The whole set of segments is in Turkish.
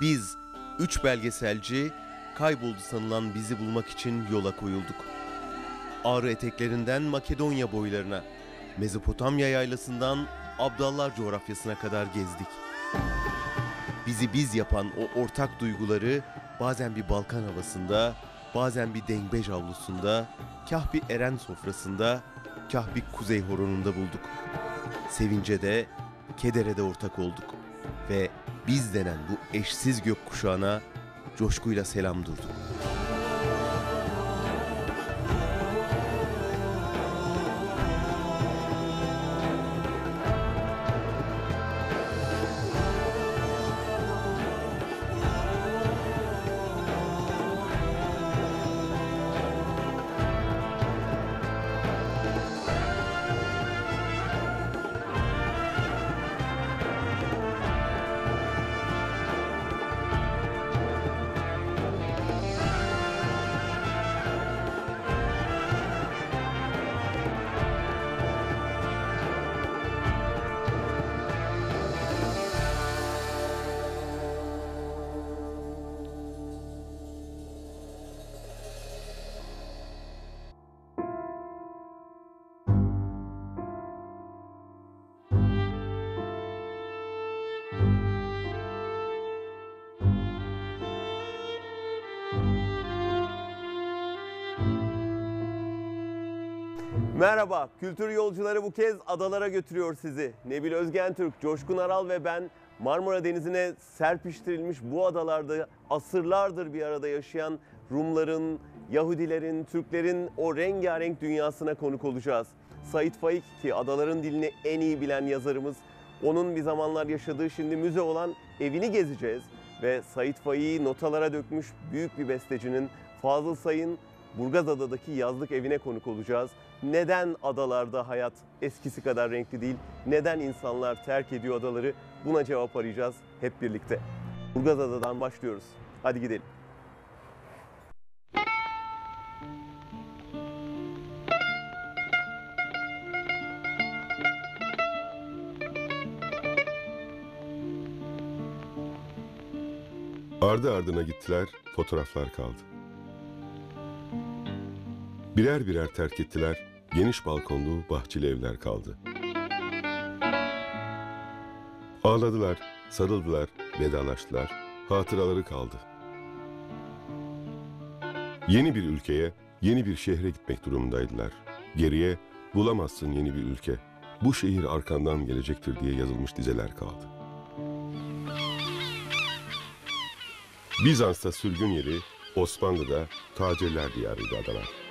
Biz, üç belgeselci, kayboldu sanılan bizi bulmak için yola koyulduk. Ağrı eteklerinden Makedonya boylarına, Mezopotamya yaylasından Abdallar coğrafyasına kadar gezdik. Bizi biz yapan o ortak duyguları bazen bir Balkan havasında, bazen bir dengbej avlusunda, kah bir eren sofrasında, kah bir kuzey horonunda bulduk. Sevince de, kedere de ortak olduk. Ve biz denen bu eşsiz gökkuşağına coşkuyla selam durduk. Merhaba, kültür yolcuları bu kez adalara götürüyor sizi. Nebil Özgen Türk, Coşkun Aral ve ben Marmara Denizi'ne serpiştirilmiş bu adalarda asırlardır bir arada yaşayan Rumların, Yahudilerin, Türklerin o rengarenk dünyasına konuk olacağız. Sait Faik ki adaların dilini en iyi bilen yazarımız, onun bir zamanlar yaşadığı şimdi müze olan evini gezeceğiz. Ve Sait Faik'i notalara dökmüş büyük bir bestecinin Fazıl Say'ın Burgazada'daki yazlık evine konuk olacağız. Neden adalarda hayat eskisi kadar renkli değil? Neden insanlar terk ediyor adaları? Buna cevap arayacağız hep birlikte. Burgazada'dan başlıyoruz. Hadi gidelim. Ardı ardına gittiler, fotoğraflar kaldı. Birer birer terk ettiler, geniş balkonlu bahçeli evler kaldı. Ağladılar, sarıldılar, vedalaştılar, hatıraları kaldı. Yeni bir ülkeye, yeni bir şehre gitmek durumundaydılar. Geriye bulamazsın yeni bir ülke. Bu şehir arkandan gelecektir diye yazılmış dizeler kaldı. Bizans'ta sürgün yeri, Osmanlı'da tacirler diyarıydı adalar.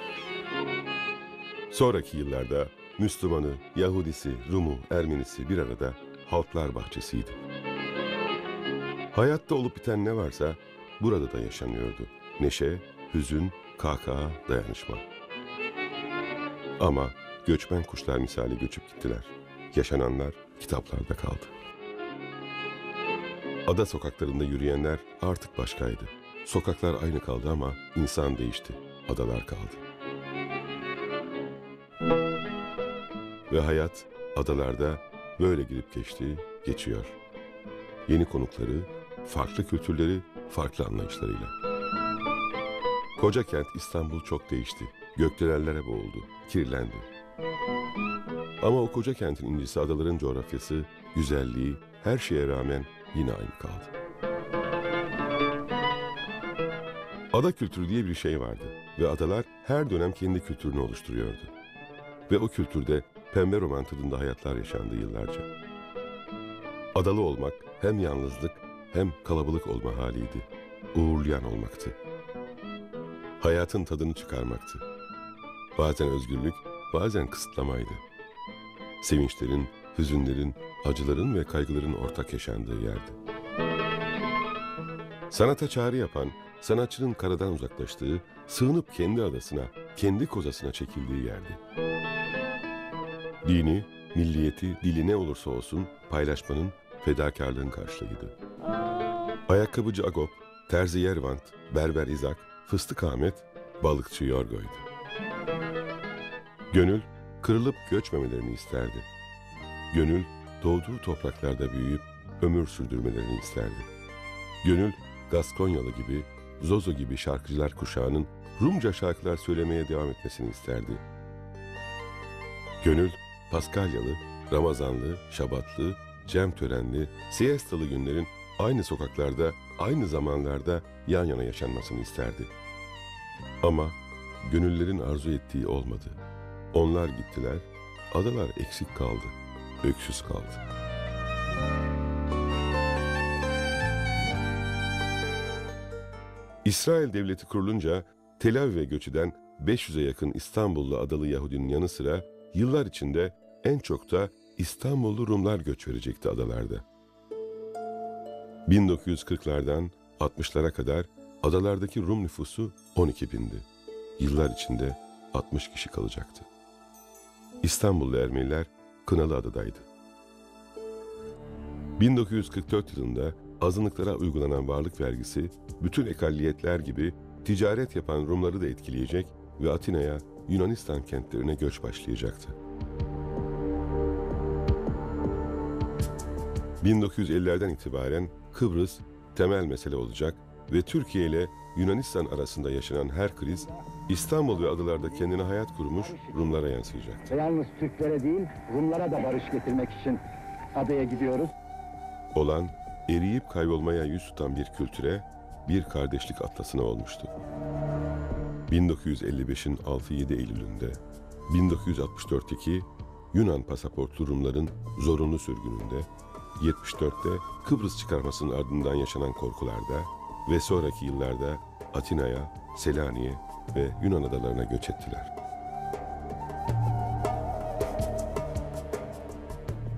Sonraki yıllarda Müslümanı, Yahudisi, Rumu, Ermenisi bir arada halklar bahçesiydi. Hayatta olup biten ne varsa burada da yaşanıyordu. Neşe, hüzün, kahkaha, dayanışma. Ama göçmen kuşlar misali göçüp gittiler. Yaşananlar kitaplarda kaldı. Ada sokaklarında yürüyenler artık başkaydı. Sokaklar aynı kaldı ama insan değişti. Adalar kaldı. Ve hayat adalarda böyle girip geçti, geçiyor. Yeni konukları, farklı kültürleri, farklı anlayışlarıyla. Koca kent İstanbul çok değişti. Gökdelellere boğuldu, kirlendi. Ama o koca kentin incisi adaların coğrafyası, güzelliği, her şeye rağmen yine aynı kaldı. Ada kültürü diye bir şey vardı ve adalar her dönem kendi kültürünü oluşturuyordu. Ve o kültürde pembe roman tadında hayatlar yaşandı yıllarca. Adalı olmak hem yalnızlık hem kalabalık olma haliydi. Uğurlayan olmaktı. Hayatın tadını çıkarmaktı. Bazen özgürlük, bazen kısıtlamaydı. Sevinçlerin, hüzünlerin, acıların ve kaygıların ortak yaşandığı yerdi. Sanata çağrı yapan, sanatçının karadan uzaklaştığı, sığınıp kendi adasına, kendi kozasına çekildiği yerdi. Dini, milliyeti, dili ne olursa olsun paylaşmanın, fedakarlığın karşılığıydı. Ayakkabıcı Agop, terzi Yervant, berber İzak, fıstık Ahmet, balıkçı Yorgo'ydu. Gönül, kırılıp göçmemelerini isterdi. Gönül, doğduğu topraklarda büyüyüp ömür sürdürmelerini isterdi. Gönül, Gaskonyalı gibi, Zozo gibi şarkıcılar kuşağının Rumca şarkılar söylemeye devam etmesini isterdi. Gönül, Paskalyalı, Ramazanlı, Şabatlı, Cem törenli, siestalı günlerin aynı sokaklarda, aynı zamanlarda yan yana yaşanmasını isterdi. Ama gönüllerin arzu ettiği olmadı. Onlar gittiler, adalar eksik kaldı, öksüz kaldı. İsrail devleti kurulunca Tel Aviv'e göç eden 500'e yakın İstanbullu adalı Yahudinin yanı sıra yıllar içinde en çok da İstanbullu Rumlar göç verecekti adalarda. 1940'lardan 60'lara kadar adalardaki Rum nüfusu 12 bindi. Yıllar içinde 60 kişi kalacaktı. İstanbullu Ermeniler Kınalıada'daydı. 1944 yılında azınlıklara uygulanan varlık vergisi bütün ekalliyetler gibi ticaret yapan Rumları da etkileyecek ve Atina'ya, Yunanistan kentlerine göç başlayacaktı. 1950'lerden itibaren Kıbrıs temel mesele olacak ve Türkiye ile Yunanistan arasında yaşanan her kriz İstanbul ve adalarda kendine hayat kurmuş Rumlara yansıyacak. Ve yalnız Türklere değil, Rumlara da barış getirmek için adaya gidiyoruz. olan eriyip kaybolmaya yüz tutan bir kültüre bir kardeşlik atlasına olmuştu. 1955'in 6-7 Eylül'ünde 1964'teki Yunan pasaportlu Rumların zorunlu sürgününde 74'te Kıbrıs çıkarmasının ardından yaşanan korkularda ve sonraki yıllarda Atina'ya, Selanik'e ve Yunan adalarına göç ettiler.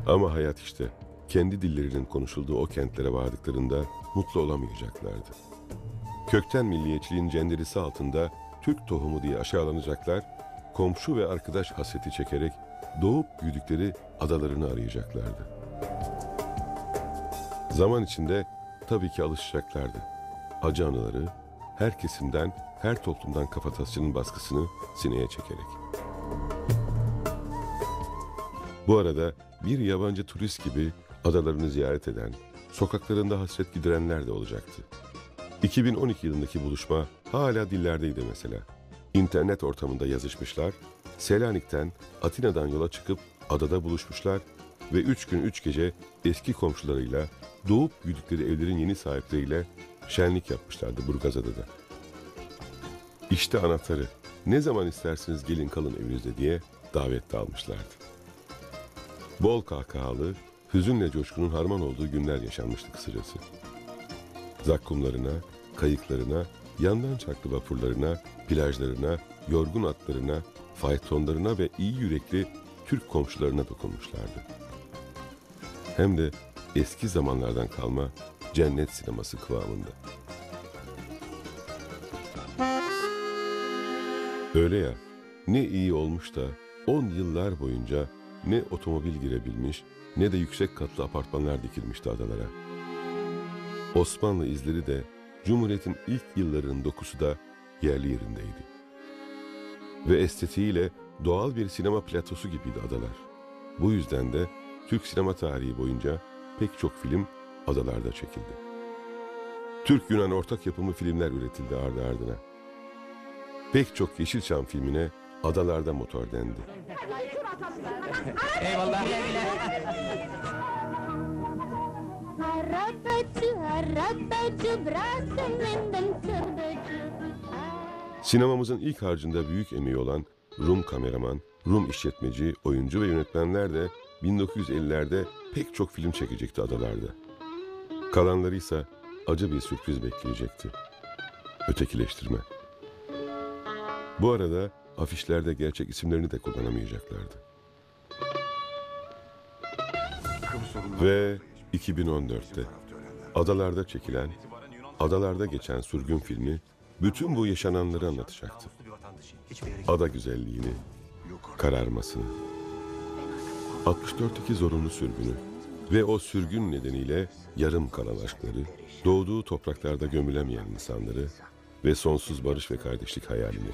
Ama hayat işte kendi dillerinin konuşulduğu o kentlere vardıklarında mutlu olamayacaklardı. Kökten milliyetçiliğin cenderesi altında Türk tohumu diye aşağılanacaklar, komşu ve arkadaş hasreti çekerek doğup büyüdükleri adalarını arayacaklardı. Zaman içinde tabii ki alışacaklardı. Acı anıları her kesimden, her toplumdan kafatasçının baskısını sineye çekerek. Bu arada bir yabancı turist gibi adalarını ziyaret eden, sokaklarında hasret giderenler de olacaktı. 2012 yılındaki buluşma hala dillerdeydi mesela. İnternet ortamında yazışmışlar, Selanik'ten, Atina'dan yola çıkıp adada buluşmuşlar ve üç gün üç gece eski komşularıyla, doğup büyüdükleri evlerin yeni sahipleriyle şenlik yapmışlardı Burgazada'da. İşte anahtarı. Ne zaman isterseniz gelin kalın evinizde diye davette almışlardı. Bol kahkahalı, hüzünle coşkunun harman olduğu günler yaşanmıştı kısacası. Zakkumlarına, kayıklarına, yandan çarklı vapurlarına, plajlarına, yorgun atlarına, faytonlarına ve iyi yürekli Türk komşularına dokunmuşlardı. Hem de eski zamanlardan kalma cennet sineması kıvamında. Öyle ya, ne iyi olmuş da 10 yıllar boyunca ne otomobil girebilmiş ne de yüksek katlı apartmanlar dikilmişti adalara. Osmanlı izleri de Cumhuriyet'in ilk yıllarının dokusu da yerli yerindeydi. Ve estetiğiyle doğal bir sinema platosu gibiydi adalar. Bu yüzden de Türk sinema tarihi boyunca pek çok film adalarda çekildi. Türk-Yunan ortak yapımı filmler üretildi ardı ardına. Pek çok Yeşilçam filmine adalarda motor dendi. Sırbacı. Sinemamızın ilk harcında büyük emeği olan Rum kameraman, Rum işletmeci, oyuncu ve yönetmenler de 1950'lerde pek çok film çekecekti adalarda. Kalanları ise acı bir sürpriz bekleyecekti. Ötekileştirme. Bu arada afişlerde gerçek isimlerini de kullanamayacaklardı. Ve 2014'te adalarda çekilen, adalarda geçen sürgün filmi bütün bu yaşananları anlatacaktı. Ada güzelliğini, kararmasını, 64'teki zorunlu sürgünü ve o sürgün nedeniyle yarım kalan aşkları, doğduğu topraklarda gömülemeyen insanları ve sonsuz barış ve kardeşlik hayalini.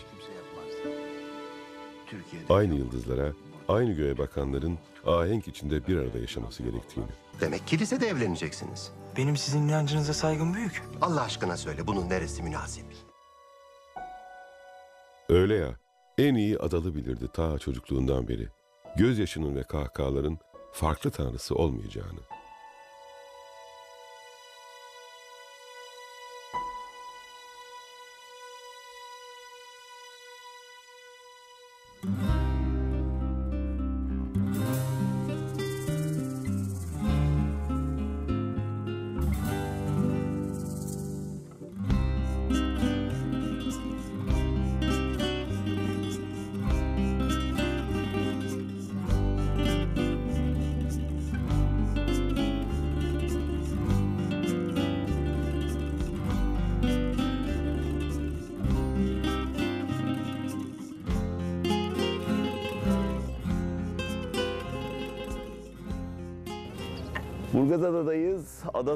Aynı yıldızlara aynı göğe bakanların ahenk içinde bir arada yaşaması gerektiğini. Demek kilisede evleneceksiniz. Benim sizin inancınıza saygım büyük. Allah aşkına söyle bunun neresi münasip? Öyle ya, en iyi adalı bilirdi ta çocukluğundan beri. Gözyaşının ve kahkahaların farklı tanrısı olmayacağını.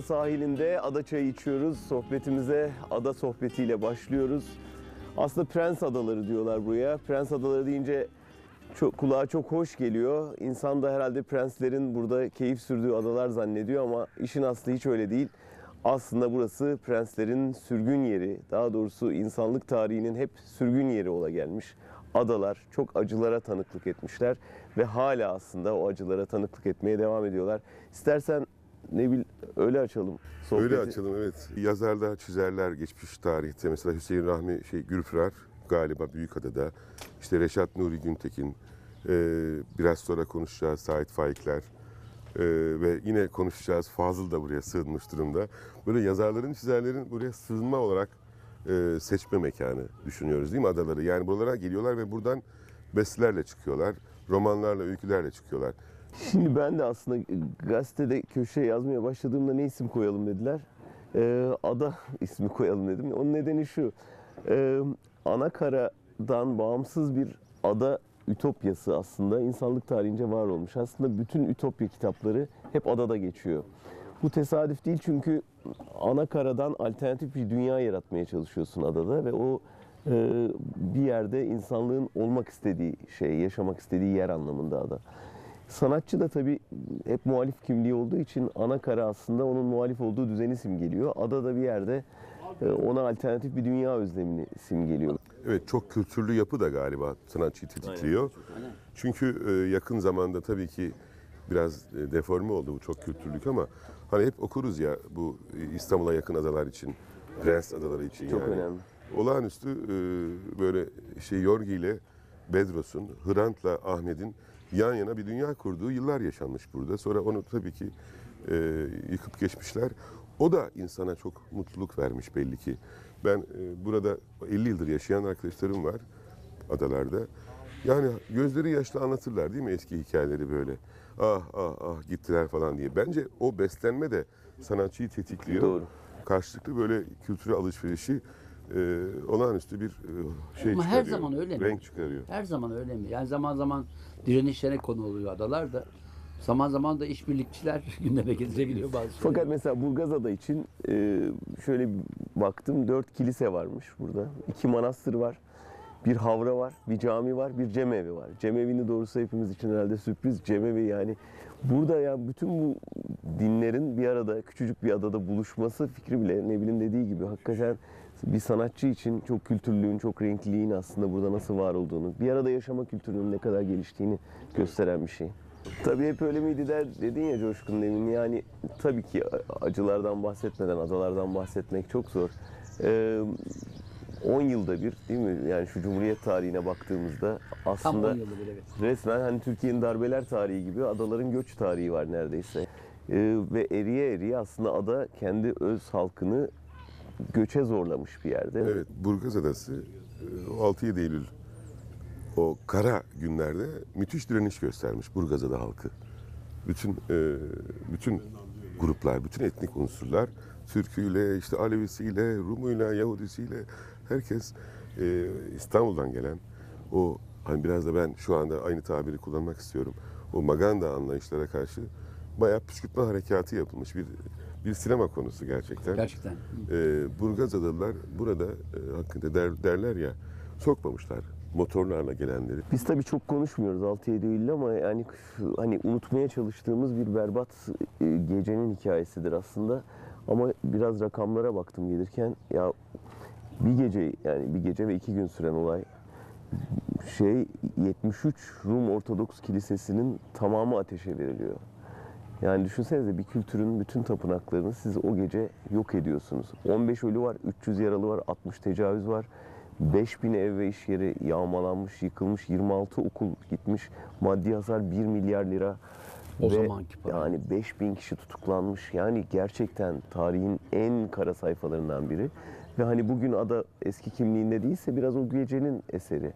Sahilinde ada çayı içiyoruz. Sohbetimize ada sohbetiyle başlıyoruz. Aslında Prens Adaları diyorlar buraya. Prens Adaları deyince çok, kulağa çok hoş geliyor. İnsan da herhalde prenslerin burada keyif sürdüğü adalar zannediyor ama işin aslı hiç öyle değil. Aslında burası prenslerin sürgün yeri. Daha doğrusu insanlık tarihinin hep sürgün yeri ola gelmiş. Adalar çok acılara tanıklık etmişler ve hala aslında o acılara tanıklık etmeye devam ediyorlar. İstersen ne bil öyle açalım sohbeti. Öyle açalım evet. Yazarlar, çizerler geçmiş tarihte. Mesela Hüseyin Rahmi şey, Gürpınar galiba Büyükada'da. İşte Reşat Nuri Güntekin. e, biraz sonra konuşacağız Sait Faikler. e, ve yine konuşacağız Fazıl da buraya sığınmış durumda. Böyle yazarların, çizerlerin buraya sığınma olarak e, seçme mekanı düşünüyoruz değil mi adaları? Yani buralara geliyorlar ve buradan bestelerle çıkıyorlar. Romanlarla, öykülerle çıkıyorlar. Şimdi ben de aslında gazetede köşeye yazmaya başladığımda ne isim koyalım dediler. Ee, ada ismi koyalım dedim. Onun nedeni şu. Ee, Anakara'dan bağımsız bir ada ütopyası aslında insanlık tarihince var olmuş. Aslında bütün ütopya kitapları hep adada geçiyor. Bu tesadüf değil çünkü Anakara'dan alternatif bir dünya yaratmaya çalışıyorsun adada ve o e, bir yerde insanlığın olmak istediği şey, yaşamak istediği yer anlamında ada. Sanatçı da tabii hep muhalif kimliği olduğu için ana kara aslında onun muhalif olduğu düzeni simgeliyor. Ada da bir yerde e, ona alternatif bir dünya özlemini simgeliyor. Evet çok kültürlü yapı da galiba sanatçıyı tetikliyor. Çünkü e, yakın zamanda tabii ki biraz e, deforme oldu bu çok kültürlük ama hani hep okuruz ya bu İstanbul'a yakın adalar için, Prens adaları için Çok yani. önemli. Olağanüstü böyle şey Yorgi ile Bedros'un, Hrant'la Ahmet'in yan yana bir dünya kurduğu yıllar yaşanmış burada. Sonra onu tabii ki e, yıkıp geçmişler. O da insana çok mutluluk vermiş belli ki. Ben e, burada 50 yıldır yaşayan arkadaşlarım var adalarda. Yani gözleri yaşlı anlatırlar değil mi eski hikayeleri böyle. Ah ah ah gittiler falan diye. Bence o beslenme de sanatçıyı tetikliyor. Doğru. Karşılıklı böyle kültüre alışverişi e, olağanüstü bir e, şey Ama çıkarıyor. her zaman öyle mi? Renk çıkarıyor. Her zaman öyle mi? Yani zaman zaman direnişlere konu oluyor adalar da. Zaman zaman da işbirlikçiler gündeme getirebiliyor bazı şeyleri. Fakat mesela Burgazada için e, şöyle baktım dört kilise varmış burada. iki manastır var. Bir havra var, bir cami var, bir cemevi var. Cemevini doğrusu hepimiz için herhalde sürpriz. Cemevi yani burada ya bütün bu dinlerin bir arada küçücük bir adada buluşması fikri bile ne bileyim dediği gibi hakikaten bir sanatçı için çok kültürlüğün, çok renkliliğin aslında burada nasıl var olduğunu, bir arada yaşama kültürünün ne kadar geliştiğini gösteren bir şey. Tabii hep öyle miydi der dedin ya Coşkun demin yani tabii ki acılardan bahsetmeden adalardan bahsetmek çok zor. Ee, 10 yılda bir değil mi? Yani şu Cumhuriyet tarihine baktığımızda aslında 10 yılda bir evet. resmen hani Türkiye'nin darbeler tarihi gibi adaların göç tarihi var neredeyse. Ee, ve eriye eriye aslında ada kendi öz halkını göçe zorlamış bir yerde. Evet, Burgaz Adası e, o 6-7 Eylül o kara günlerde müthiş direniş göstermiş Burgazada halkı. Bütün e, bütün gruplar, bütün etnik unsurlar Türküyle, işte Alevisiyle, Rumuyla, Yahudisiyle herkes e, İstanbul'dan gelen o hani biraz da ben şu anda aynı tabiri kullanmak istiyorum. O maganda anlayışlara karşı bayağı püskürtme harekatı yapılmış bir bir sinema konusu gerçekten. Gerçekten. E, Burgazadalılar burada e, hakkında der, derler ya sokmamışlar motorlarla gelenleri. Biz tabii çok konuşmuyoruz 6-7 Eylül ama yani hani unutmaya çalıştığımız bir berbat e, gecenin hikayesidir aslında. Ama biraz rakamlara baktım gelirken ya bir gece yani bir gece ve iki gün süren olay şey 73 Rum Ortodoks Kilisesi'nin tamamı ateşe veriliyor. Yani düşünsenize bir kültürün bütün tapınaklarını siz o gece yok ediyorsunuz. 15 ölü var, 300 yaralı var, 60 tecavüz var. 5000 ev ve iş yeri yağmalanmış, yıkılmış, 26 okul gitmiş, maddi hasar 1 milyar lira. O Ve zamanki para. Yani 5000 kişi tutuklanmış. Yani gerçekten tarihin en kara sayfalarından biri. Ve hani bugün ada eski kimliğinde değilse biraz o gecenin eseri.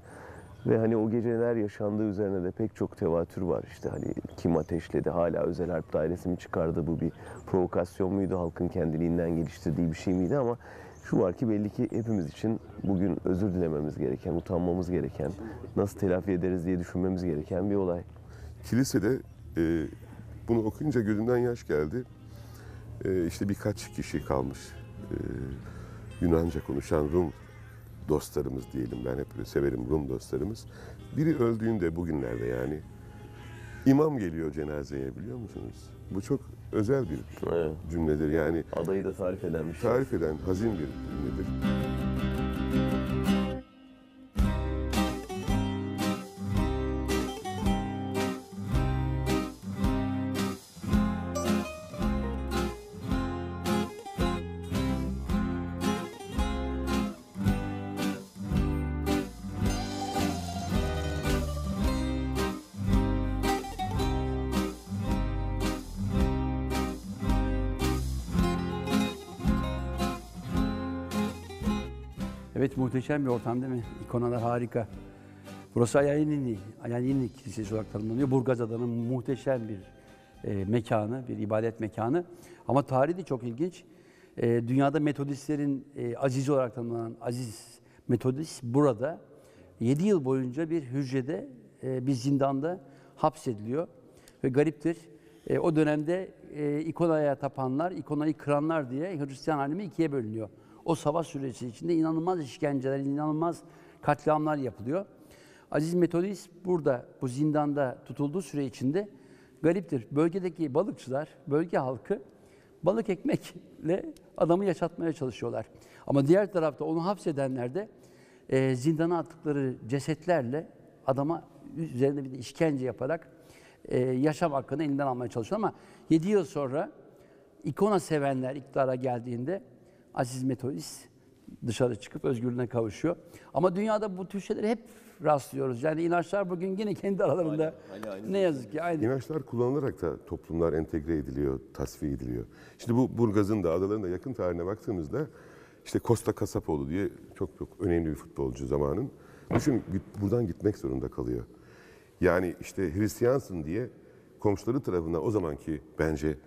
Ve hani o gece neler yaşandığı üzerine de pek çok tevatür var. İşte hani kim ateşledi, hala özel harp dairesi mi çıkardı, bu bir provokasyon muydu, halkın kendiliğinden geliştirdiği bir şey miydi ama şu var ki belli ki hepimiz için bugün özür dilememiz gereken, utanmamız gereken, nasıl telafi ederiz diye düşünmemiz gereken bir olay. Kilisede e, bunu okuyunca gözümden yaş geldi. E, işte birkaç kişi kalmış. E, Yunanca konuşan Rum dostlarımız diyelim ben hep severim Rum dostlarımız. Biri öldüğünde bugünlerde yani imam geliyor cenazeye biliyor musunuz? Bu çok özel bir cümledir yani Adayı da tarif eden bir şey. tarif eden hazin bir cümledir. Muhteşem bir ortam değil mi? İkonalar harika. Burası Ayaninli, Ayaninli Kilisesi olarak tanımlanıyor. Burgazada'nın muhteşem bir e, mekanı, bir ibadet mekanı. Ama tarihi de çok ilginç. E, dünyada Metodistlerin e, azizi olarak tanımlanan Aziz Metodist burada 7 yıl boyunca bir hücrede, e, bir zindanda hapsediliyor. Ve gariptir, e, o dönemde e, ikonaya tapanlar, ikonayı kıranlar diye Hristiyan alemi ikiye bölünüyor. O savaş süreci içinde inanılmaz işkenceler, inanılmaz katliamlar yapılıyor. Aziz Metodist burada, bu zindanda tutulduğu süre içinde gariptir. Bölgedeki balıkçılar, bölge halkı balık ekmekle adamı yaşatmaya çalışıyorlar. Ama diğer tarafta onu hapsedenler de e, zindana attıkları cesetlerle adama üzerinde bir de işkence yaparak e, yaşam hakkını elinden almaya çalışıyor. Ama 7 yıl sonra ikona sevenler iktidara geldiğinde Aziz Metodist dışarı çıkıp özgürlüğüne kavuşuyor. Ama dünyada bu tür şeylere hep rastlıyoruz. Yani inançlar bugün yine kendi aralarında ne yazık ki aynı. İnançlar kullanılarak da toplumlar entegre ediliyor, tasfiye ediliyor. Şimdi bu Burgaz'ın da adaların da yakın tarihine baktığımızda işte Costa Kasapoğlu diye çok çok önemli bir futbolcu zamanın. Düşün buradan gitmek zorunda kalıyor. Yani işte Hristiyansın diye komşuları tarafından o zamanki bence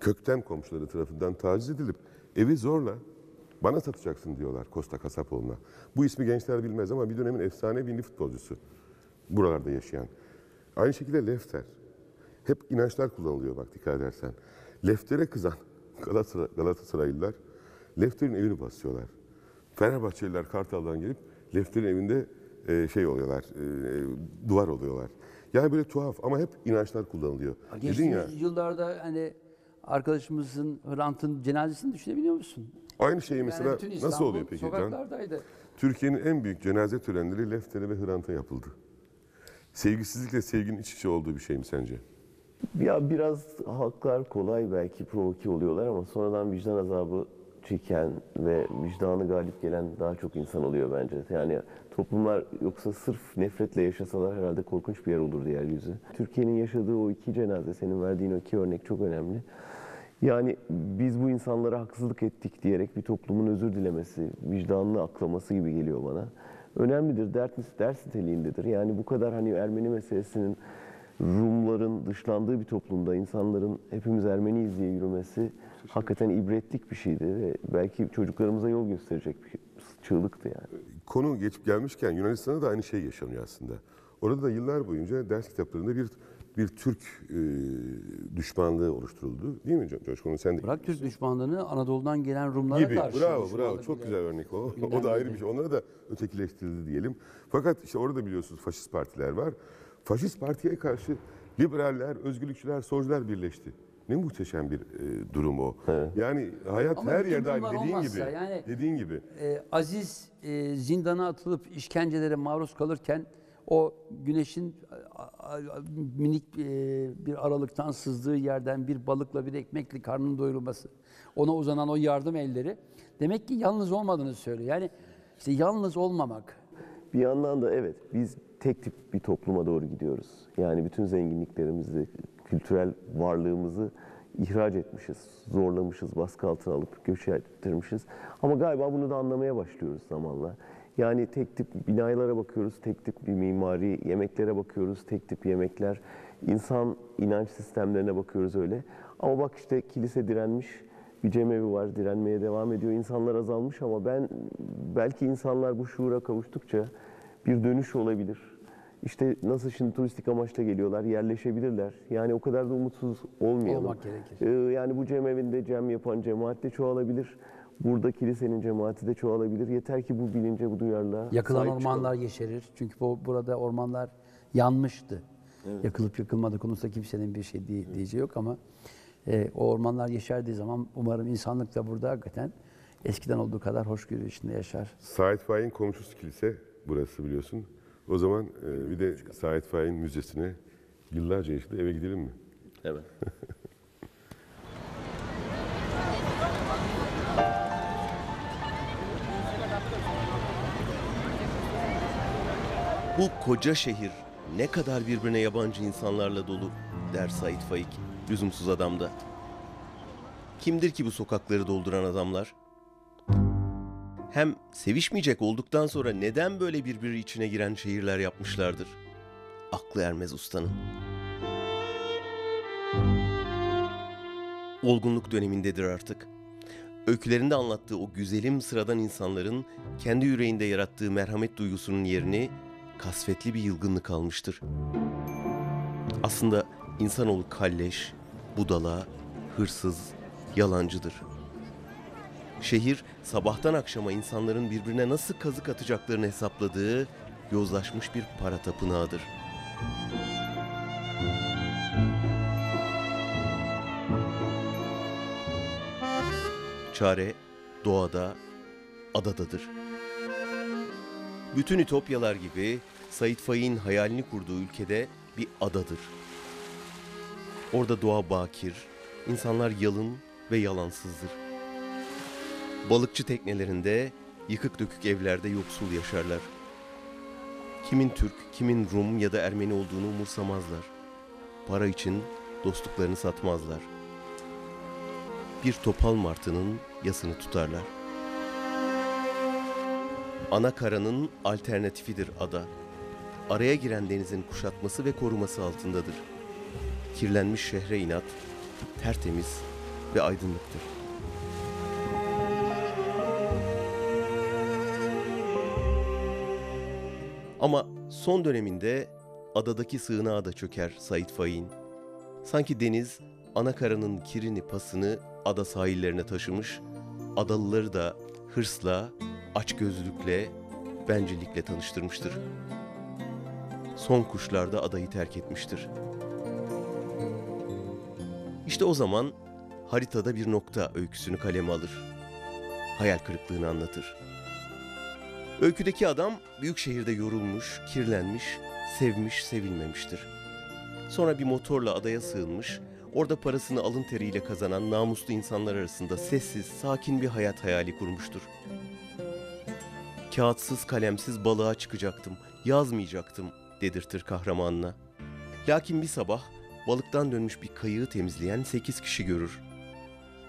kökten komşuları tarafından taciz edilip evi zorla bana satacaksın diyorlar Costa Kasapoğlu'na. Bu ismi gençler bilmez ama bir dönemin efsane milli futbolcusu. Buralarda yaşayan. Aynı şekilde Lefter. Hep inançlar kullanılıyor bak dikkat edersen. Lefter'e kızan Galatasaray, Galatasaraylılar Lefter'in evini basıyorlar. Fenerbahçeliler Kartal'dan gelip Lefter'in evinde e, şey oluyorlar, e, duvar oluyorlar. Yani böyle tuhaf ama hep inançlar kullanılıyor. Dedin ya, Geçtiğimiz yıllarda hani arkadaşımızın Hrant'ın cenazesini düşünebiliyor musun? aynı şey Yani mesela bütün nasıl oluyor peki Can? Sokaklardaydı. Türkiye'nin en büyük cenaze törenleri Lefter'e ve Hrant'a yapıldı. Sevgisizlikle sevginin iç içe olduğu bir şey mi sence? Ya biraz halklar kolay belki provoke oluyorlar ama sonradan vicdan azabı çeken ve vicdanı galip gelen daha çok insan oluyor bence. Yani toplumlar yoksa sırf nefretle yaşasalar herhalde korkunç bir yer olur yeryüzü. Türkiye'nin yaşadığı o iki cenaze, senin verdiğin o iki örnek çok önemli. Yani biz bu insanlara haksızlık ettik diyerek bir toplumun özür dilemesi, vicdanını aklaması gibi geliyor bana. Önemlidir, dert, ders niteliğindedir. Yani bu kadar hani Ermeni meselesinin Rumların dışlandığı bir toplumda insanların hepimiz Ermeniyiz diye yürümesi hakikaten ibretlik bir şeydi ve belki çocuklarımıza yol gösterecek bir çığlıktı yani. Konu geçip gelmişken Yunanistan'da da aynı şey yaşanıyor aslında. Orada da yıllar boyunca ders kitaplarında bir bir Türk e, düşmanlığı oluşturuldu. Değil mi Co- Coşkun? Sen de Bırak Türk düşmanlığını Anadolu'dan gelen Rumlara gibi. karşı. Bravo, bravo. Çok güzel örnek o. O da ayrı bir şey. Onlara da ötekileştirildi diyelim. Fakat işte orada biliyorsunuz faşist partiler var. Faşist partiye karşı liberaller, özgürlükçüler, solcular birleşti. Ne muhteşem bir e, durum o. Yani hayat Ama her yerde aynı dediğin gibi. yani- Dediğin gibi. Ee, Aziz e, zindana atılıp işkencelere maruz kalırken o güneşin minik e, bir aralıktan sızdığı yerden bir balıkla bir ekmekle karnının doyurulması, ona uzanan o yardım elleri demek ki yalnız olmadığını söylüyor. Yani işte yalnız olmamak. Bir yandan da evet biz tek tip bir topluma doğru gidiyoruz. Yani bütün zenginliklerimizi, kültürel varlığımızı ihraç etmişiz, zorlamışız, baskı altına alıp göç ettirmişiz. Ama galiba bunu da anlamaya başlıyoruz zamanla. Yani tek tip binalara bakıyoruz, tek tip bir mimari, yemeklere bakıyoruz, tek tip yemekler, insan inanç sistemlerine bakıyoruz öyle. Ama bak işte kilise direnmiş, bir cemevi var, direnmeye devam ediyor. İnsanlar azalmış ama ben belki insanlar bu şuura kavuştukça bir dönüş olabilir. İşte nasıl şimdi turistik amaçla geliyorlar, yerleşebilirler. Yani o kadar da umutsuz olmayalım. Olmak gerekir. Ee, yani bu cemevinde cem yapan cemaat de çoğalabilir. Burada kilisenin cemaati de çoğalabilir. Yeter ki bu bilince, bu duyarlılığa Yakılan sahip çıkalım. ormanlar yeşerir. Çünkü bu burada ormanlar yanmıştı. Yakılıp yıkılmadı konusunda kimsenin bir şey diye- diyeceği yok ama e, o ormanlar yeşerdiği zaman umarım insanlık da burada hakikaten eskiden olduğu kadar hoşgörü içinde yaşar. Sait Faik'in komşusu kilise burası biliyorsun. O zaman e, bir de Sait Faik'in müzesine yıllarca yaşadı eve gidelim mi? Evet. Bu koca şehir ne kadar birbirine yabancı insanlarla dolu der Said Faik lüzumsuz adamda. Kimdir ki bu sokakları dolduran adamlar? Hem sevişmeyecek olduktan sonra neden böyle birbiri içine giren şehirler yapmışlardır? Aklı ermez ustanın. olgunluk dönemindedir artık. Öykülerinde anlattığı o güzelim sıradan insanların kendi yüreğinde yarattığı merhamet duygusunun yerini kasvetli bir yılgınlık almıştır. Aslında insanoğlu kalleş, budala, hırsız, yalancıdır. Şehir sabahtan akşama insanların birbirine nasıl kazık atacaklarını hesapladığı yozlaşmış bir para tapınağıdır. Çare doğada, adadadır. Bütün ütopyalar gibi Said Faik'in hayalini kurduğu ülkede bir adadır. Orada doğa bakir, insanlar yalın ve yalansızdır. Balıkçı teknelerinde, yıkık dökük evlerde yoksul yaşarlar. Kimin Türk, kimin Rum ya da Ermeni olduğunu umursamazlar. Para için dostluklarını satmazlar bir topal martının yasını tutarlar. Ana karanın alternatifidir ada. Araya giren denizin kuşatması ve koruması altındadır. Kirlenmiş şehre inat, tertemiz ve aydınlıktır. Ama son döneminde adadaki sığınağa da çöker Said Faik'in. Sanki deniz ana karanın kirini pasını ada sahillerine taşımış, adalıları da hırsla, açgözlülükle, bencillikle tanıştırmıştır. Son kuşlar da adayı terk etmiştir. İşte o zaman haritada bir nokta öyküsünü kaleme alır. Hayal kırıklığını anlatır. Öyküdeki adam büyük şehirde yorulmuş, kirlenmiş, sevmiş, sevilmemiştir. Sonra bir motorla adaya sığınmış, orada parasını alın teriyle kazanan namuslu insanlar arasında sessiz, sakin bir hayat hayali kurmuştur. Kağıtsız, kalemsiz balığa çıkacaktım, yazmayacaktım dedirtir kahramanına. Lakin bir sabah balıktan dönmüş bir kayığı temizleyen sekiz kişi görür.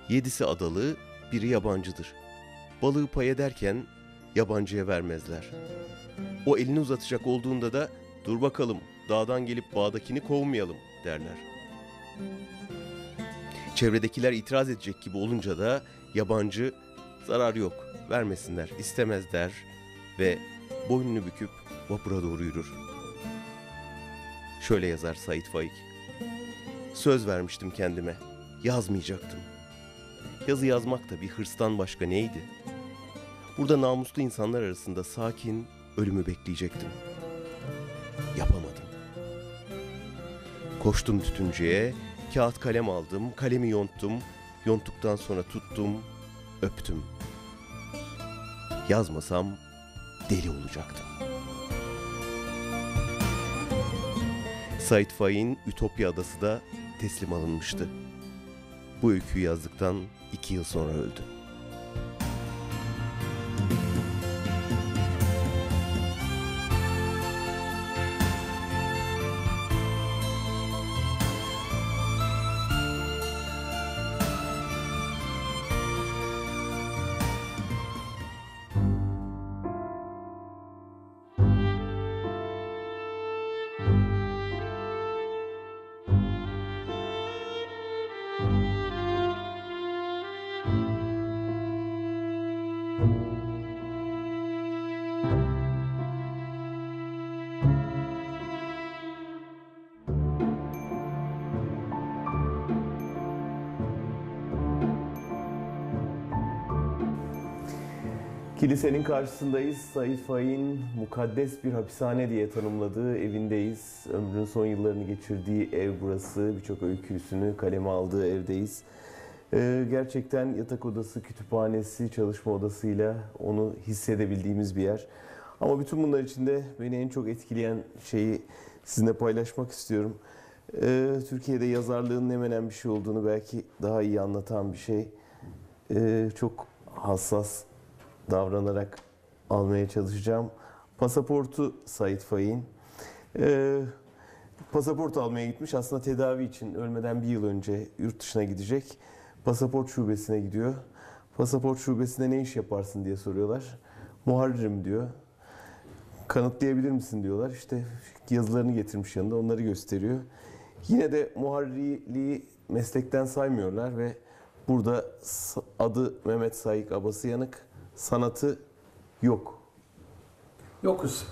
Yedisi adalı, biri yabancıdır. Balığı pay ederken yabancıya vermezler. O elini uzatacak olduğunda da dur bakalım dağdan gelip bağdakini kovmayalım derler. Çevredekiler itiraz edecek gibi olunca da yabancı zarar yok vermesinler istemez der ve boynunu büküp vapura doğru yürür. Şöyle yazar Said Faik. Söz vermiştim kendime. Yazmayacaktım. Yazı yazmak da bir hırstan başka neydi? Burada namuslu insanlar arasında sakin ölümü bekleyecektim. Yapamadım. Koştum tütüncüye, kağıt kalem aldım, kalemi yonttum, yonttuktan sonra tuttum, öptüm. Yazmasam deli olacaktım. Said Faik'in Ütopya Adası da teslim alınmıştı. Bu öyküyü yazdıktan iki yıl sonra öldü. Kilisenin karşısındayız. Said Faik'in mukaddes bir hapishane diye tanımladığı evindeyiz. Ömrünün son yıllarını geçirdiği ev burası. Birçok öyküsünü kaleme aldığı evdeyiz. Ee, gerçekten yatak odası, kütüphanesi, çalışma odasıyla onu hissedebildiğimiz bir yer. Ama bütün bunlar içinde beni en çok etkileyen şeyi sizinle paylaşmak istiyorum. Ee, Türkiye'de yazarlığın ne menen bir şey olduğunu belki daha iyi anlatan bir şey. Ee, çok hassas davranarak almaya çalışacağım. Pasaportu Sait Faik'in. Ee, pasaport almaya gitmiş. Aslında tedavi için ölmeden bir yıl önce yurt dışına gidecek. Pasaport şubesine gidiyor. Pasaport şubesinde ne iş yaparsın diye soruyorlar. Muharririm diyor. Kanıtlayabilir misin diyorlar. İşte yazılarını getirmiş yanında onları gösteriyor. Yine de muharrirliği meslekten saymıyorlar ve burada adı Mehmet Saik Abası Yanık, sanatı yok. Yokuz.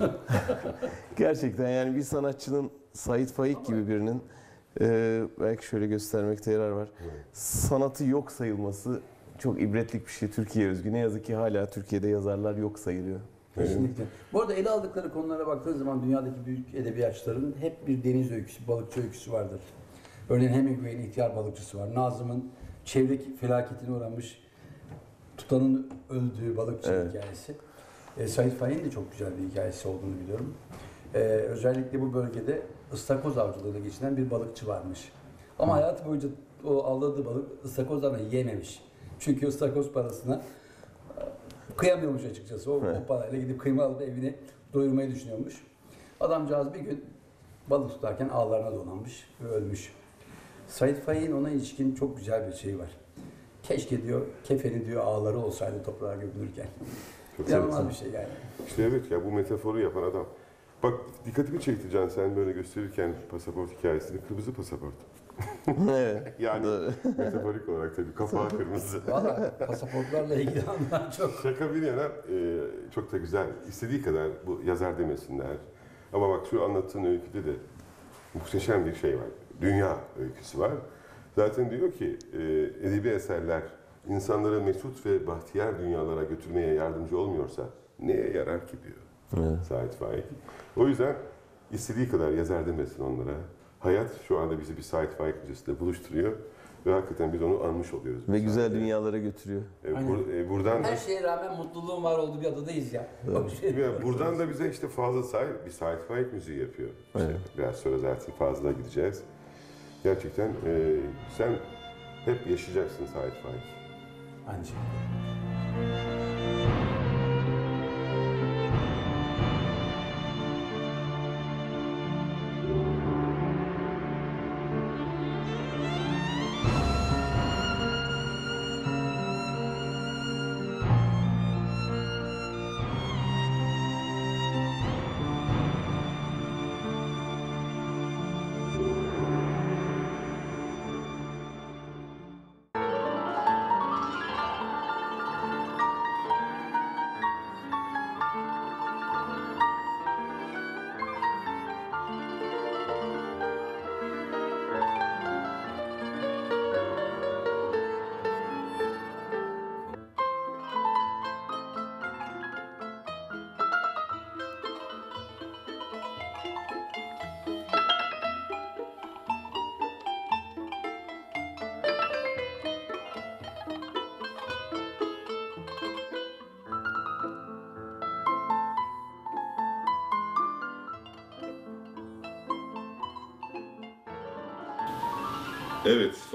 Gerçekten yani bir sanatçının Sait Faik gibi birinin e, belki şöyle göstermekte yarar var. Sanatı yok sayılması çok ibretlik bir şey Türkiye özgü. Ne yazık ki hala Türkiye'de yazarlar yok sayılıyor. Kesinlikle. Bu arada ele aldıkları konulara baktığınız zaman dünyadaki büyük edebiyatçıların hep bir deniz öyküsü, balıkçı öyküsü vardır. Örneğin Hemingway'in ihtiyar balıkçısı var. Nazım'ın çevre felaketine uğramış, tutanın öldüğü balıkçı Evet. hikayesi. E, Said Faik'in de çok güzel bir hikayesi olduğunu biliyorum. E, özellikle bu bölgede ıstakoz avcılığıyla geçinen bir balıkçı varmış. Ama hayatı boyunca o avladığı balık ıstakozlarla yememiş. Çünkü ıstakoz parasına kıyamıyormuş açıkçası. O, o parayla gidip kıyma alıp evine doyurmayı düşünüyormuş. Adamcağız bir gün balık tutarken ağlarına dolanmış ve ölmüş. Said Faik'in ona ilişkin çok güzel bir şey var. Keşke diyor kefeni diyor ağları olsaydı toprağa gömülürken. Çok İnanılmaz bir şey yani. İşte evet ya bu metaforu yapan adam. Bak dikkatimi çekti Can sen böyle gösterirken pasaport hikayesini kırmızı pasaport. evet. Yani metaforik olarak tabii kapağı kırmızı. Valla pasaportlarla ilgili anlar çok. Şaka bir yana e, çok da güzel. İstediği kadar bu yazar demesinler. Ama bak şu anlattığın öyküde de muhteşem bir şey var. Dünya öyküsü var. Zaten diyor ki e, edebi eserler insanları mesut ve bahtiyar dünyalara götürmeye yardımcı olmuyorsa neye yarar ki diyor. Evet. Sait Faik. O yüzden istediği kadar yazar demesin onlara. Hayat şu anda bizi bir Sait Faik Müzesi'nde buluşturuyor ve hakikaten biz onu anmış oluyoruz. Ve güzel sayede. dünyalara götürüyor. E, bur- e, buradan da Her şeye rağmen mutluluğun var olduğu bir adadayız ya. Şey Ya buradan da bize işte fazla say bir Sait Faik müziği yapıyor. İşte Evet. Biraz sonra zaten fazla gideceğiz. Gerçekten e, sen hep yaşayacaksın Sait Faik. Aynı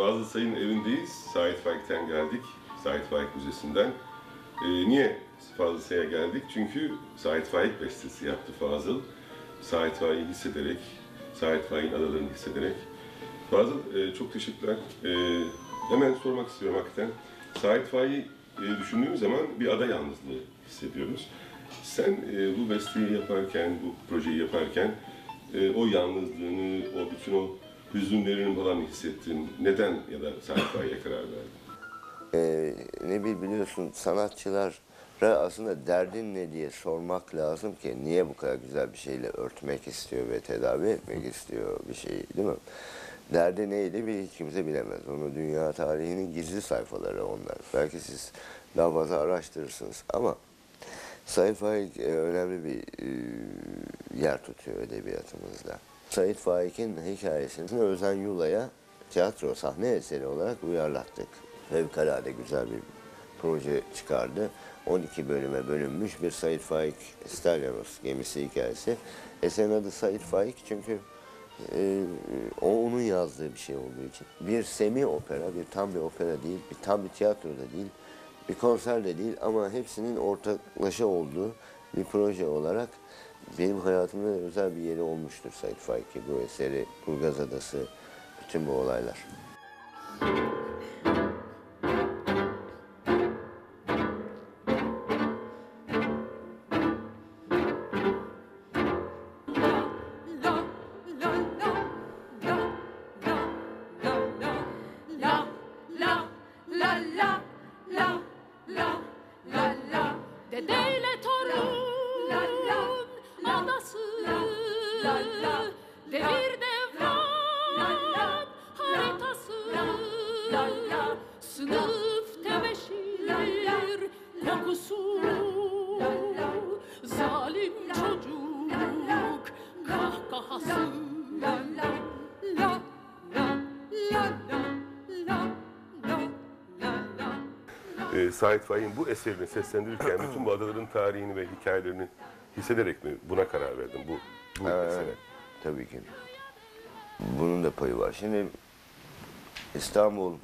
Fazıl Say'ın evindeyiz. Sait Faik'ten geldik. Sait Faik Müzesi'nden. Ee, niye Fazıl Say'a geldik? Çünkü Sait Faik bestesi yaptı Fazıl. Sait Faik'i hissederek, Sait Faik'in adalarını hissederek. Fazıl e, çok teşekkürler. E, hemen sormak istiyorum hakikaten. Sait Faik'i e, düşündüğümüz zaman bir ada yalnızlığı hissediyoruz. Sen e, bu besteyi yaparken, bu projeyi yaparken e, o yalnızlığını, o bütün o hüzünlerini falan hissettin? Neden ya da Faik'e karar verdin? Ee, ne bil biliyorsun sanatçılara aslında derdin ne diye sormak lazım ki niye bu kadar güzel bir şeyle örtmek istiyor ve tedavi etmek istiyor bir şeyi değil mi? Derdi neydi bir hiç kimse bilemez. Onu dünya tarihinin gizli sayfaları onlar. Belki siz daha fazla araştırırsınız ama Said Faik e, önemli bir e, yer tutuyor edebiyatımızda. Said Faik'in hikayesini Özen Yula'ya tiyatro sahne eseri olarak uyarlattık. Fevkalade güzel bir proje çıkardı. 12 bölüme bölünmüş bir Said Faik Stalyanos gemisi hikayesi. Eserin adı Said Faik çünkü e, o onun yazdığı bir şey olduğu için. Bir semi opera, bir tam bir opera değil, bir tam bir tiyatro da değil, bir konser de değil ama hepsinin ortaklaşa olduğu bir proje olarak benim hayatımda özel bir yeri olmuştur Said Faik'i, bu eseri, Burgaz Adası, bütün bu olaylar. Sait Faik'in bu eserini seslendirirken bütün bu adaların tarihini ve hikayelerini hissederek mi buna karar verdin bu, bu Evet, esere? tabii ki. Bunun da payı var. Şimdi İstanbul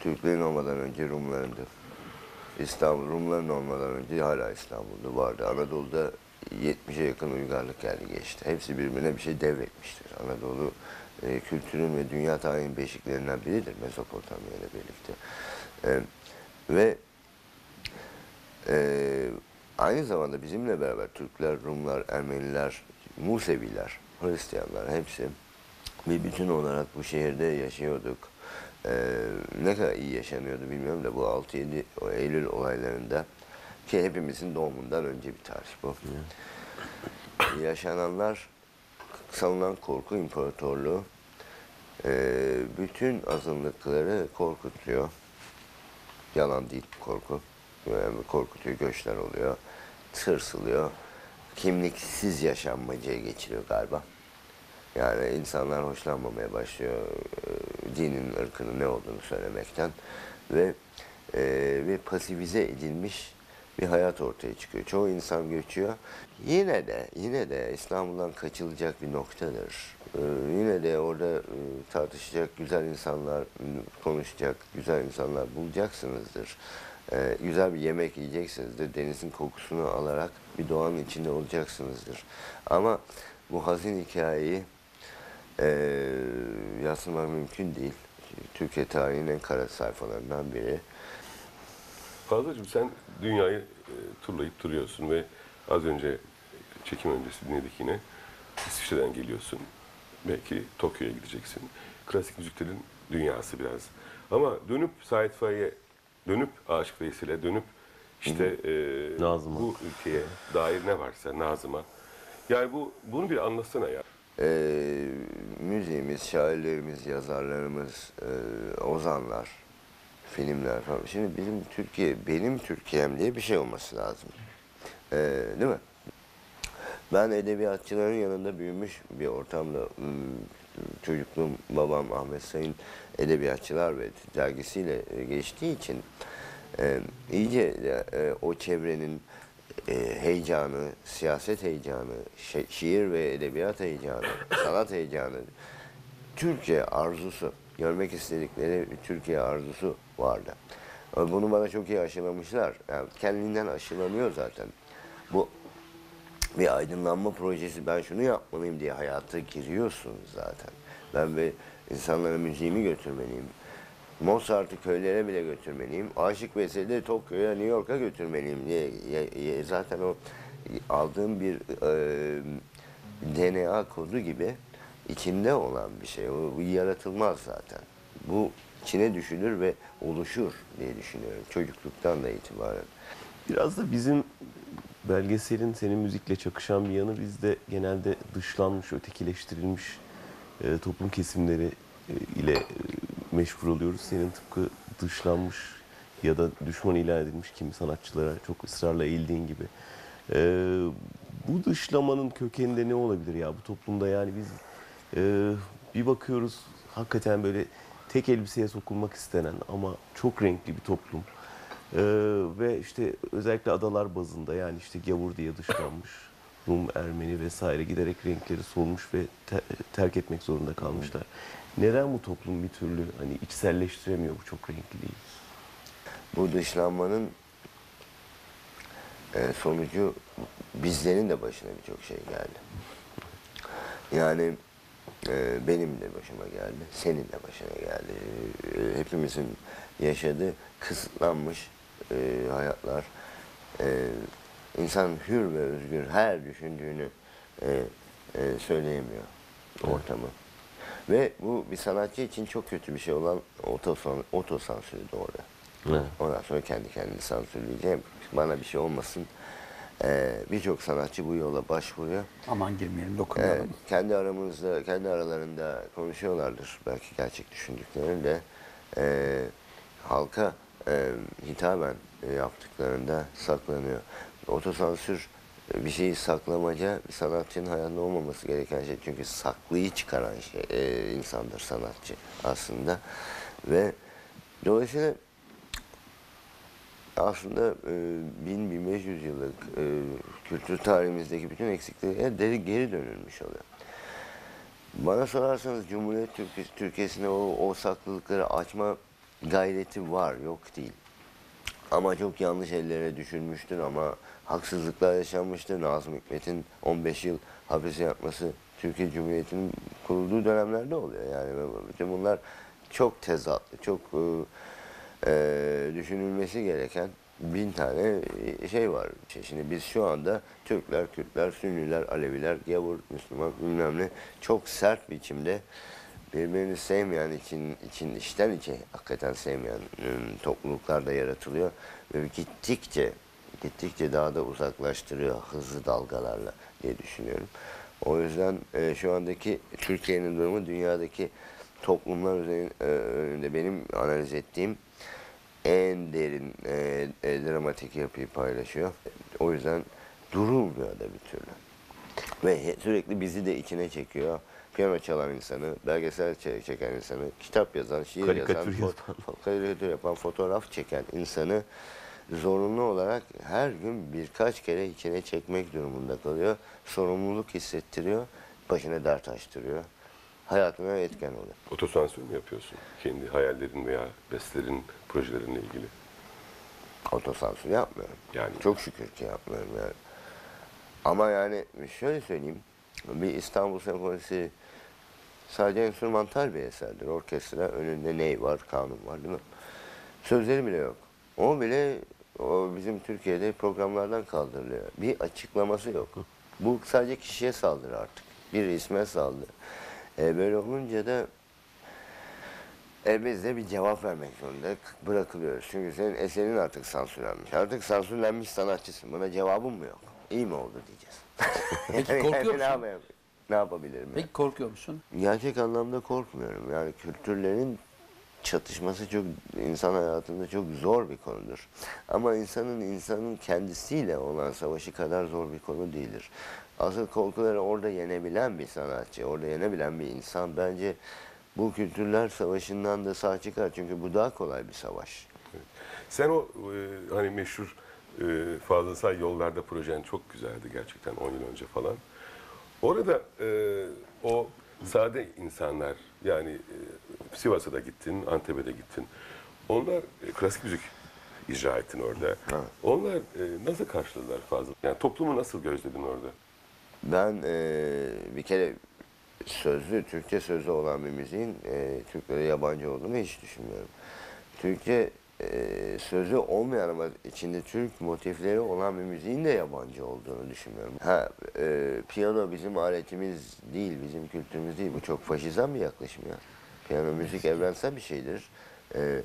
Türklerin olmadan önce Rumlarındı. İstanbul Rumların olmadan önce hala İstanbul'da vardı. Anadolu'da 70'e yakın uygarlık geldi geçti. Hepsi birbirine bir şey devretmiştir. Anadolu e, kültürün ve dünya tarihinin beşiklerinden biridir Mezopotamya ile birlikte. E, ve ee, aynı zamanda bizimle beraber Türkler, Rumlar, Ermeniler, Museviler, Hristiyanlar hepsi bir bütün olarak bu şehirde yaşıyorduk. Ee, ne kadar iyi yaşanıyordu bilmiyorum da bu 6-7 o Eylül olaylarında ki hepimizin doğumundan önce bir tarih bu. Yaşananlar salınan korku imparatorluğu ee, bütün azınlıkları korkutuyor. Yalan değil korku. Yani korkutuyor, göçler oluyor. Tırsılıyor. Kimliksiz yaşanmacıya geçiriyor galiba. Yani insanlar hoşlanmamaya başlıyor e, dinin, ırkının ne olduğunu söylemekten. Ve e, bir pasifize edilmiş bir hayat ortaya çıkıyor. Çoğu insan göçüyor. Yine de, yine de İstanbul'dan kaçılacak bir noktadır. Ee, yine de orada e, tartışacak güzel insanlar, konuşacak güzel insanlar bulacaksınızdır. Ee, güzel bir yemek yiyeceksinizdir. Denizin kokusunu alarak bir doğanın içinde olacaksınızdır. Ama bu hazin hikayeyi e, yazmak mümkün değil. Türkiye tarihinin en kara sayfalarından biri. Fazlacığım sen dünyayı e, turlayıp duruyorsun ve az önce çekim öncesi dinledik yine. İsviçre'den geliyorsun. Belki Tokyo'ya gideceksin. Klasik müziklerin dünyası biraz. Ama dönüp Sait Faik'e, dönüp Aşık Veysel'e, dönüp işte e, Nazım'a. bu ülkeye dair ne varsa Nazım'a. Yani bu bunu bir anlatsana ya. Ee, müziğimiz, şairlerimiz, yazarlarımız, e, ozanlar, filmler falan. Şimdi bizim Türkiye, benim Türkiye'm diye bir şey olması lazım. Ee, değil mi? Ben edebiyatçıların yanında büyümüş bir ortamda hmm, çocukluğum babam Ahmet Sayın Edebiyatçılar ve dergisiyle e, geçtiği için e, iyice e, o çevrenin e, heyecanı, siyaset heyecanı, şi- şiir ve edebiyat heyecanı, sanat heyecanı, Türkçe arzusu görmek istedikleri Türkiye arzusu vardı. Bunu bana çok iyi aşılamışlar. Yani kendinden aşılanıyor zaten. Bu bir aydınlanma projesi ben şunu yapmalıyım diye hayata giriyorsunuz zaten. Ben bir insanlara müziğimi götürmeliyim. Mozart'ı köylere bile götürmeliyim. Aşık Veysel'i Tokyo'ya, New York'a götürmeliyim diye ye- ye- zaten o aldığım bir e, DNA kodu gibi içimde olan bir şey. O yaratılmaz zaten. Bu içine düşülür ve oluşur diye düşünüyorum çocukluktan da itibaren. Biraz da bizim belgeselin senin müzikle çakışan bir yanı bizde genelde dışlanmış, ötekileştirilmiş e, toplum kesimleri e, ile e, meşgul oluyoruz. Senin tıpkı dışlanmış ya da düşman ilan edilmiş kimi sanatçılara çok ısrarla eğildiğin gibi. E, bu dışlamanın kökeninde ne olabilir ya bu toplumda yani biz e, bir bakıyoruz hakikaten böyle tek elbiseye sokulmak istenen ama çok renkli bir toplum. Ee, ve işte özellikle adalar bazında yani işte gavur diye dışlanmış Rum, Ermeni vesaire giderek renkleri solmuş ve te- terk etmek zorunda kalmışlar. Neden bu toplum bir türlü hani içselleştiremiyor bu çok renkliliği? Bu dışlanmanın e, sonucu bizlerin de başına birçok şey geldi. Yani benim de başıma geldi, senin de başına geldi. E, hepimizin yaşadığı kısıtlanmış e, hayatlar. E, insan hür ve özgür her düşündüğünü e, e, söyleyemiyor ortamı. Ve bu bir sanatçı için çok kötü bir şey olan otosan, otosansürü doğru. Evet. Ondan sonra kendi kendini sansürleyeceğim. Bana bir şey olmasın. Ee, Birçok sanatçı bu yola başvuruyor. Aman girmeyelim, Ee, dokunmayalım. kendi aramızda, kendi aralarında konuşuyorlardır belki gerçek düşündüklerini de. Ee, halka e, hitaben e, yaptıklarında saklanıyor. Otosansür e, bir şeyi saklamaca bir sanatçının hayatında olmaması gereken şey. Çünkü saklıyı çıkaran şey e, insandır sanatçı aslında. Ve dolayısıyla aslında e, 1000-1500 yıllık e, kültür tarihimizdeki bütün eksikliğe geri, geri dönülmüş oluyor. Bana sorarsanız Cumhuriyet Türkiye, Türkiye'sine o, o saklılıkları açma gayreti var, yok değil. Ama çok yanlış ellere düşülmüştür ama haksızlıklar yaşanmıştır. Nazım Hikmet'in 15 yıl hapise yatması Türkiye Cumhuriyeti'nin kurulduğu dönemlerde oluyor. Yani bütün bunlar çok tezatlı, çok e, e, düşünülmesi gereken bin tane e, şey var. Şimdi biz şu anda Türkler, Kürtler, Sünniler, Aleviler, Gavur, Müslüman bilmem ne çok sert biçimde birbirini sevmeyen için, için içten içe hakikaten sevmeyen e, topluluklar da yaratılıyor. Ve gittikçe gittikçe daha da uzaklaştırıyor hızlı dalgalarla diye düşünüyorum. O yüzden e, şu andaki Türkiye'nin durumu dünyadaki toplumlar üzerinde, e, benim analiz ettiğim en derin e, e, dramatik yapıyı paylaşıyor. O yüzden durulmuyor da bir türlü. Ve he- sürekli bizi de içine çekiyor. Piyano çalan insanı, belgesel çe- çeken insanı, kitap yazan, şiir Karikatür yazan, fo- karikatür yapan, fotoğraf çeken insanı zorunlu olarak her gün birkaç kere içine çekmek durumunda kalıyor. Sorumluluk hissettiriyor, başına dert açtırıyor. Hayatına etken oluyor. Otosansür mü yapıyorsun? Kendi hayallerin veya bestelerin, projelerinle ilgili. Otosansür yapmıyorum. Yani- Çok şükür ki yapmıyorum yani. Ama yani şöyle söyleyeyim. Bir İstanbul Senfonisi sadece enstrümantal bir eserdir. Orkestra önünde ney var, kanun var değil mi? Sözleri bile yok. O bile o bizim Türkiye'de programlardan kaldırılıyor. Bir açıklaması yok. Bu sadece kişiye saldırı artık. Bir isme saldırı. E, böyle olunca da e biz de bir cevap vermek zorunda bırakılıyoruz. Çünkü senin eserin artık sansürlenmiş. Artık sansürlenmiş sanatçısın. Buna cevabım mı yok? İyi mi oldu diyeceğiz. Peki Yani korkuyor ne, musun? yapayım? ne yapabilirim? yani? Peki korkuyor musun? Gerçek anlamda korkmuyorum. Yani kültürlerin çatışması çok insan hayatında çok zor bir konudur. Ama insanın insanın kendisiyle olan savaşı kadar zor bir konu değildir. Asıl korkuları orada yenebilen bir sanatçı, orada yenebilen bir insan bence bu kültürler savaşından da sağ çıkar. Çünkü bu daha kolay bir savaş. Sen o e, hani meşhur e, Fazıl Say yollarda projen çok güzeldi gerçekten 10 yıl önce falan. Orada e, o sade insanlar yani e, Sivas'a da gittin, Antep'e de gittin. Onlar e, klasik müzik icra ettin orada. Onlar e, nasıl karşıladılar fazla? Yani toplumu nasıl gözledin orada? Ben eee, bir kere sözlü, Türkçe sözlü olan bir müziğin eee Türklere yabancı olduğunu hiç düşünmüyorum. Türkçe eee, sözlü olmayan ama içinde Türk motifleri olan bir müziğin de yabancı olduğunu düşünmüyorum. Ha, eee, piyano bizim aletimiz değil, bizim kültürümüz değil. Bu çok faşizan bir yaklaşım ya. Piyano müzik evrensel bir şeydir. Eee,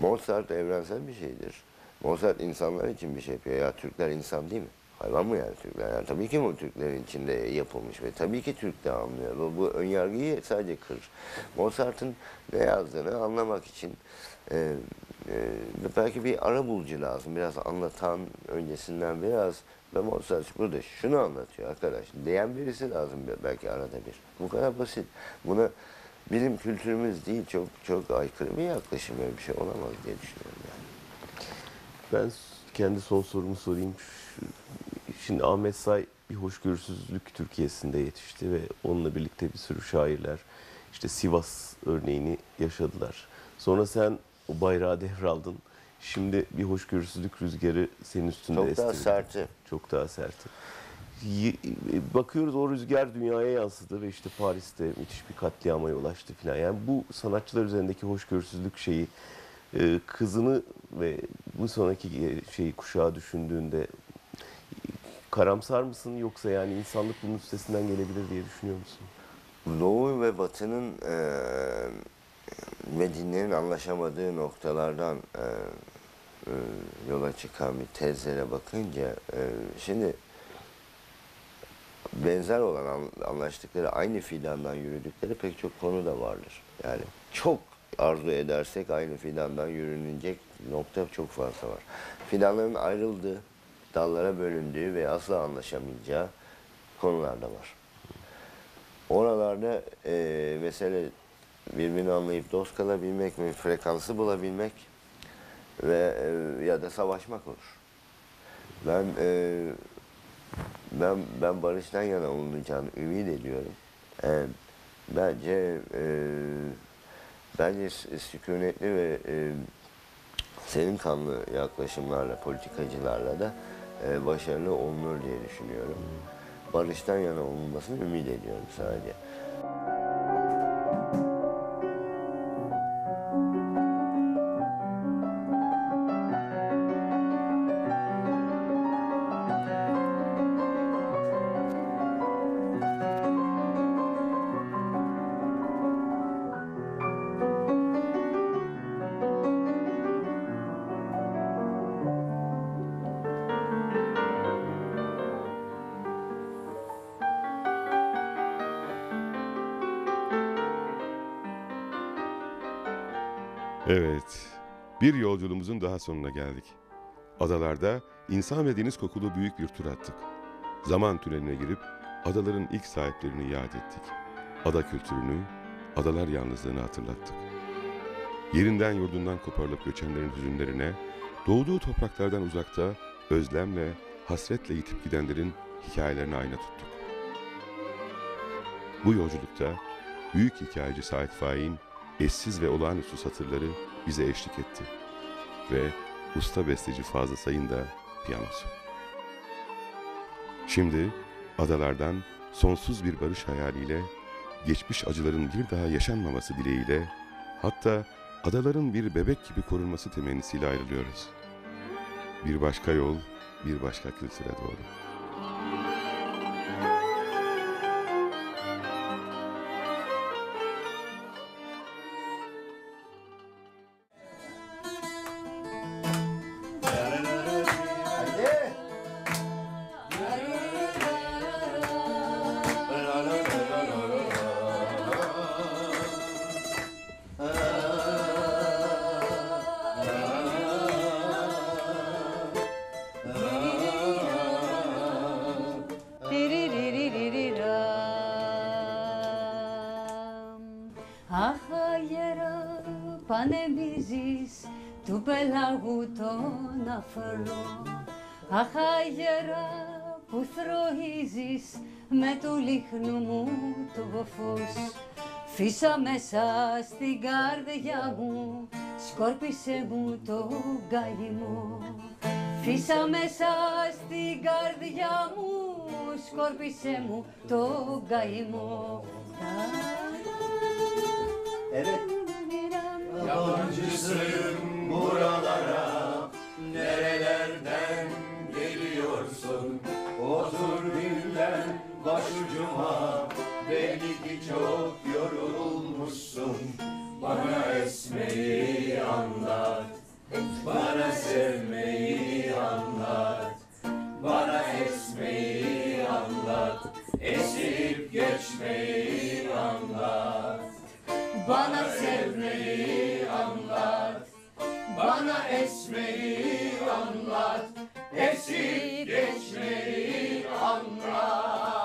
Mozart evrensel bir şeydir. Mozart insanlar için bir şey yapıyor. Ya Türkler insan değil mi? Hayvan mı yani Türkler? Yani tabii ki bu Türklerin içinde yapılmış ve tabii ki Türk de anlıyor. Bu, bu önyargıyı sadece kır. Mozart'ın ne yazdığını anlamak için e, e, belki bir ara bulucu lazım. Biraz anlatan öncesinden biraz ve Mozart burada şunu anlatıyor arkadaş diyen birisi lazım belki arada bir. Bu kadar basit. Buna bizim kültürümüz değil çok çok aykırı bir yaklaşım öyle bir şey olamaz diye düşünüyorum yani. Ben kendi son sorumu sorayım. Şimdi Ahmet Say bir hoşgörüsüzlük Türkiye'sinde yetişti ve onunla birlikte bir sürü şairler işte Sivas örneğini yaşadılar. Sonra sen o bayrağı devraldın. Şimdi bir hoşgörüsüzlük rüzgarı senin üstünde Çok daha estirdi. serti. Çok daha serti. Y- Bakıyoruz o rüzgar dünyaya yansıdı ve işte Paris'te müthiş bir katliama yol açtı falan. Yani bu sanatçılar üzerindeki hoşgörüsüzlük şeyi e, kızını ve bu sonraki e, şeyi kuşağı düşündüğünde e, karamsar mısın yoksa yani insanlık bunun üstesinden gelebilir diye düşünüyor musun? Doğu ve Batı'nın eee ve dinlerin anlaşamadığı noktalardan eee, eee, yola çıkan bir tezlere bakınca eee, şimdi benzer olan an- anlaştıkları aynı fidandan yürüdükleri pek çok konu da vardır. Yani çok arzu edersek aynı fidandan yürünecek nokta çok fazla var. Fidanların ayrıldığı, dallara bölündüğü ve asla anlaşamayacağı konular da var. Oralarda eee mesele birbirini anlayıp dost kalabilmek mi, frekansı bulabilmek ve eee, ya da savaşmak olur. Ben eee, ben ben barıştan yana olunacağını ümit ediyorum. Eee, bence eee bence sükunetli ve eee serin kanlı yaklaşımlarla, politikacılarla da eee, başarılı olunur diye düşünüyorum. Barıştan yana olunmasını ümit ediyorum sadece. Evet, bir yolculuğumuzun daha sonuna geldik. Adalarda insan ve deniz kokulu büyük bir tur attık. Zaman tüneline girip adaların ilk sahiplerini yad ettik. Ada kültürünü, adalar yalnızlığını hatırlattık. Yerinden yurdundan koparılıp göçenlerin hüzünlerine, doğduğu topraklardan uzakta özlemle, hasretle yitip gidenlerin hikayelerine ayna tuttuk. Bu yolculukta büyük hikayeci Sait Faik'in eşsiz ve olağanüstü satırları bize eşlik etti. Ve usta besteci Fazıl Say'ın da piyanosu. Şimdi adalardan sonsuz bir barış hayaliyle, geçmiş acıların bir daha yaşanmaması dileğiyle, hatta adaların bir bebek gibi korunması temennisiyle ayrılıyoruz. Bir başka yol, bir başka kültüre doğru. Αχαγέρα πανεμίζεις του πελάγου τον αφρό. Αχαγέρα που θροίζεις με του λίχνου μου το φως Φύσα μέσα στην καρδιά μου, σκόρπισε μου το καημό Φύσα μέσα στην καρδιά μου, σκόρπισε μου το καημό Evet. Yabancısın buralara, nerelerden geliyorsun? Otur dinlen başucuma, belli ki çok yorulmuşsun. Bana esmeyi anlat, bana sevmeyi anlat. Bana Bana esmeyi anlat, esip geçmeyi anlat.